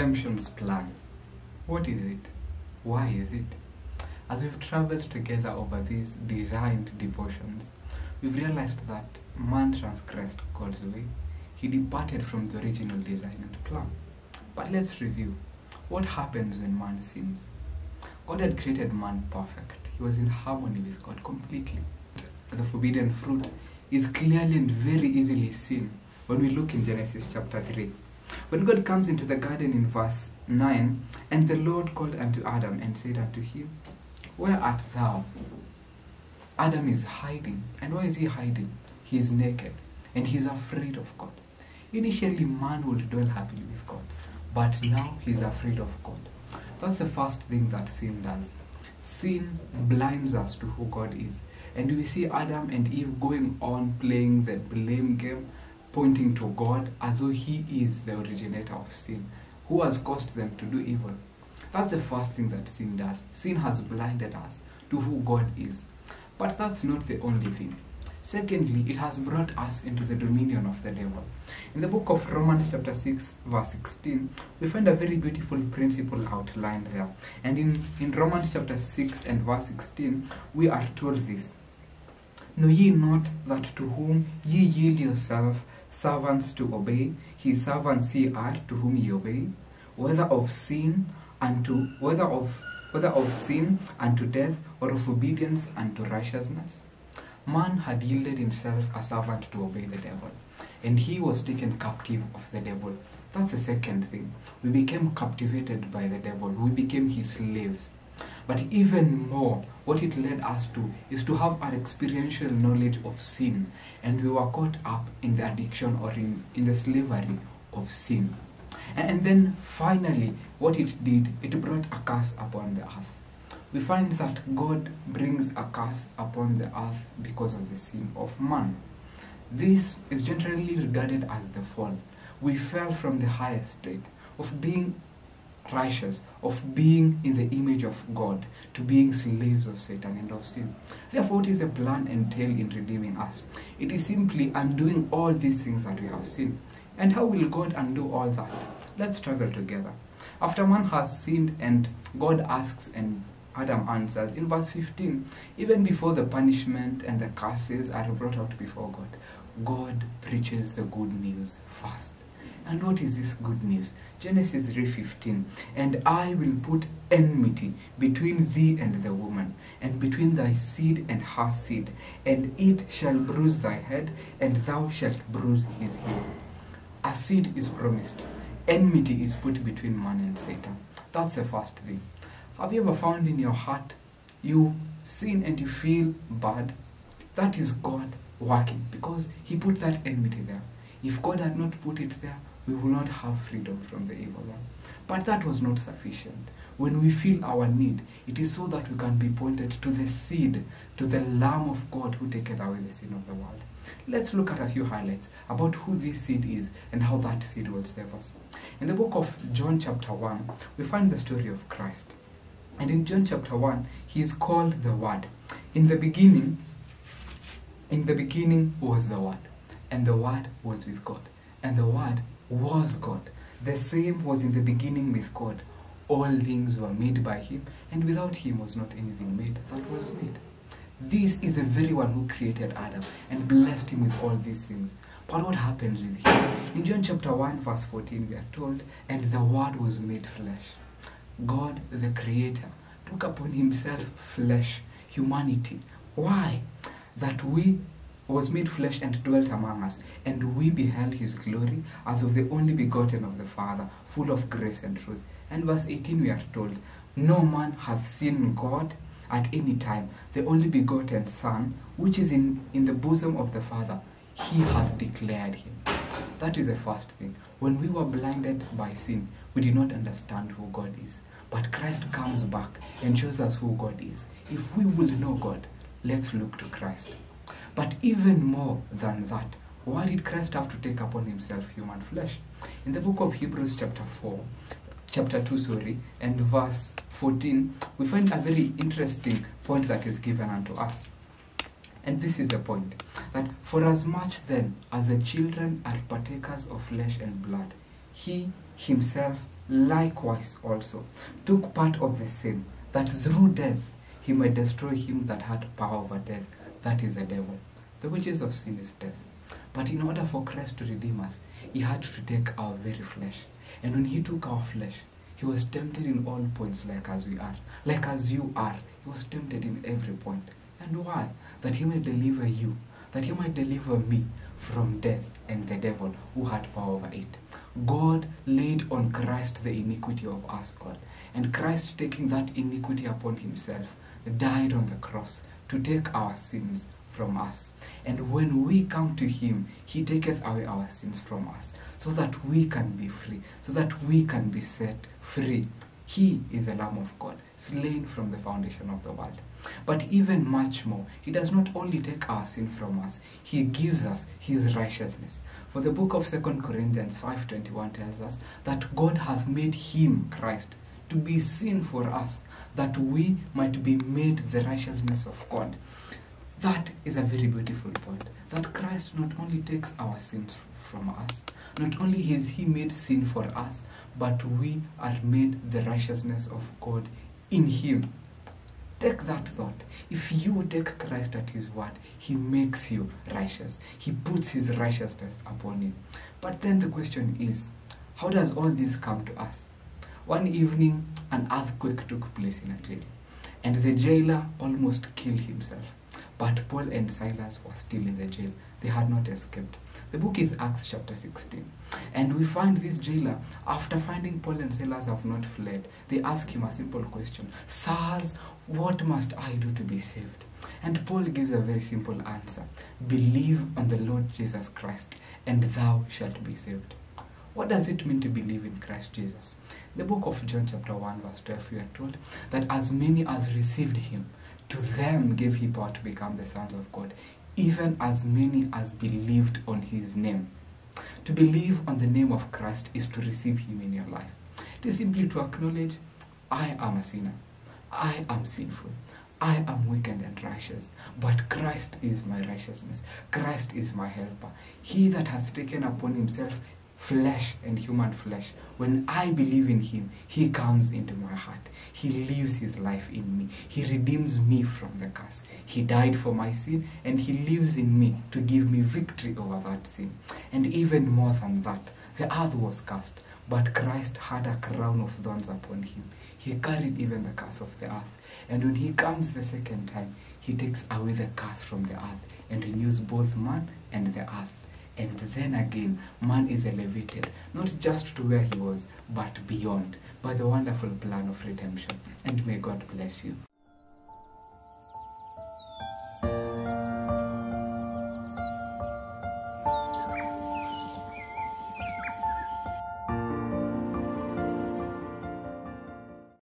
redemption's plan. What is it? Why is it? As we've traveled together over these designed devotions, we've realized that man transgressed God's way. He departed from the original design and plan. But let's review. What happens when man sins? God had created man perfect. He was in harmony with God completely. The forbidden fruit is clearly and very easily seen when we look in Genesis chapter 3. When God comes into the garden in verse 9, and the Lord called unto Adam and said unto him, Where art thou? Adam is hiding. And why is he hiding? He is naked and he's afraid of God. Initially, man would dwell happily with God, but now he's afraid of God. That's the first thing that sin does. Sin blinds us to who God is. And we see Adam and Eve going on playing the blame game, pointing to God as though He is the originator of sin, who has caused them to do evil. That's the first thing that sin does. Sin has blinded us to who God is. But that's not the only thing. Secondly, it has brought us into the dominion of the devil. In the book of Romans, chapter 6, verse 16, we find a very beautiful principle outlined there. And in, in Romans, chapter 6, and verse 16, we are told this Know ye not that to whom ye yield yourself servants to obey, his servants ye are to whom ye obey, whether of sin unto whether of whether of sin unto death or of obedience unto righteousness? Man had yielded himself a servant to obey the devil, and he was taken captive of the devil. That's the second thing. We became captivated by the devil, we became his slaves. But even more, what it led us to is to have an experiential knowledge of sin, and we were caught up in the addiction or in, in the slavery of sin. And, and then finally, what it did, it brought a curse upon the earth we find that God brings a curse upon the earth because of the sin of man. This is generally regarded as the fall. We fell from the highest state of being righteous, of being in the image of God, to being slaves of Satan and of sin. Therefore, what is the plan entail in redeeming us? It is simply undoing all these things that we have seen. And how will God undo all that? Let's travel together. After man has sinned and God asks and Adam answers in verse 15 even before the punishment and the curses are brought out before God, God preaches the good news first. And what is this good news? Genesis 3:15 And I will put enmity between thee and the woman and between thy seed and her seed and it shall bruise thy head and thou shalt bruise his heel. A seed is promised. Enmity is put between man and Satan. That's the first thing. Have you ever found in your heart you sin and you feel bad? That is God working because He put that enmity there. If God had not put it there, we will not have freedom from the evil one. But that was not sufficient. When we feel our need, it is so that we can be pointed to the seed, to the Lamb of God who taketh away the sin of the world. Let's look at a few highlights about who this seed is and how that seed will save us. In the book of John, chapter 1, we find the story of Christ. And in John chapter 1, he is called the Word. In the beginning, in the beginning was the Word, and the Word was with God, and the Word was God. The same was in the beginning with God. All things were made by him, and without him was not anything made that was made. This is the very one who created Adam and blessed him with all these things. But what happens with him? In John chapter 1, verse 14, we are told, And the Word was made flesh. God, the Creator, took upon Himself flesh, humanity. Why? That we was made flesh and dwelt among us, and we beheld His glory as of the only begotten of the Father, full of grace and truth. And verse 18, we are told, No man hath seen God at any time, the only begotten Son, which is in, in the bosom of the Father, He hath declared Him. That is the first thing. When we were blinded by sin, we did not understand who God is. But Christ comes back and shows us who God is. If we will know God, let's look to Christ. But even more than that, why did Christ have to take upon himself human flesh? In the book of Hebrews, chapter 4, chapter 2, sorry, and verse 14, we find a very interesting point that is given unto us. And this is the point that for as much then as the children are partakers of flesh and blood, he himself likewise also took part of the same, that through death he might destroy him that had power over death, that is the devil. The wages of sin is death. But in order for Christ to redeem us, he had to take our very flesh. And when he took our flesh, he was tempted in all points like as we are, like as you are. He was tempted in every point. And why? That he might deliver you, that he might deliver me from death and the devil who had power over it. God laid on Christ the iniquity of us all. And Christ, taking that iniquity upon himself, died on the cross to take our sins from us. And when we come to him, he taketh away our sins from us, so that we can be free, so that we can be set free. He is the Lamb of God, slain from the foundation of the world. But even much more, he does not only take our sin from us, he gives us his righteousness. For the book of 2 Corinthians 5:21 tells us that God hath made him, Christ, to be sin for us, that we might be made the righteousness of God. That is a very beautiful point. That Christ not only takes our sins from us, not only is he made sin for us, but we are made the righteousness of God in him. Take that thought. If you take Christ at his word, he makes you righteous. He puts his righteousness upon you. But then the question is, how does all this come to us? One evening, an earthquake took place in a jail, and the jailer almost killed himself. But Paul and Silas were still in the jail. They had not escaped. The book is Acts chapter 16. And we find this jailer, after finding Paul and Silas have not fled, they ask him a simple question Sirs, what must I do to be saved? And Paul gives a very simple answer Believe on the Lord Jesus Christ, and thou shalt be saved. What does it mean to believe in Christ Jesus? The book of John, chapter 1, verse 12, we are told that as many as received him, to them gave he power to become the sons of God, even as many as believed on his name. To believe on the name of Christ is to receive him in your life. It is simply to acknowledge, I am a sinner. I am sinful. I am wicked and righteous, but Christ is my righteousness. Christ is my helper. He that hath taken upon himself flesh and human flesh. When I believe in him, he comes into my heart. He lives his life in me. He redeems me from the curse. He died for my sin and he lives in me to give me victory over that sin. And even more than that, the earth was cursed, but Christ had a crown of thorns upon him. He carried even the curse of the earth. And when he comes the second time, he takes away the curse from the earth and renews both man and the earth. And then again, man is elevated, not just to where he was, but beyond, by the wonderful plan of redemption. And may God bless you.